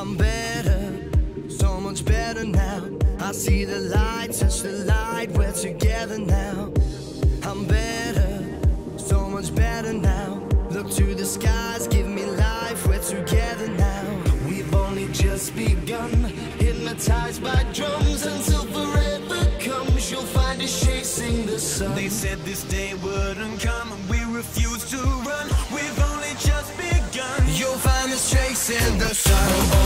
I'm better, so much better now. I see the light, touch the light, we're together now. I'm better, so much better now. Look to the skies, give me life, we're together now. We've only just begun, hypnotized by drums until forever comes. You'll find us chasing the sun. They said this day wouldn't come, and we refuse to run. We've only just begun. You'll find us chasing the sun.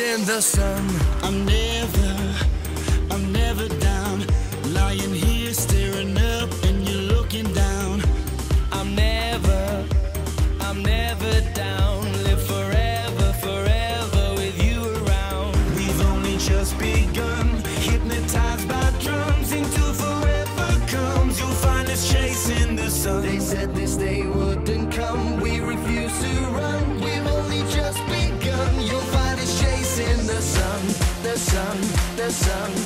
Us chasing the sun. I'm never, I'm never down. Lying here staring up and you're looking down. I'm never, I'm never down. Live forever, forever with you around. We've only just begun. Hypnotized by drums until forever comes. You'll find us chasing the sun. They said this day wouldn't come. We refuse to run.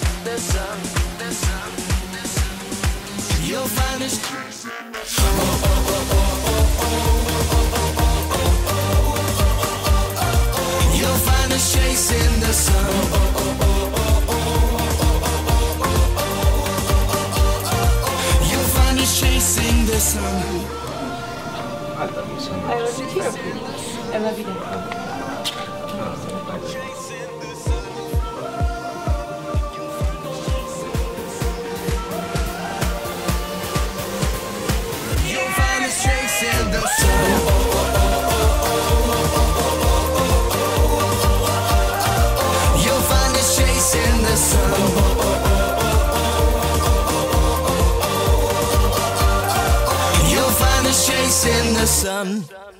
Sun, the sun, the sun, the sun. You'll find us. You'll find us chasing the sun. You'll find us chasing the sun. I love you too. I love you. Chasing the sun.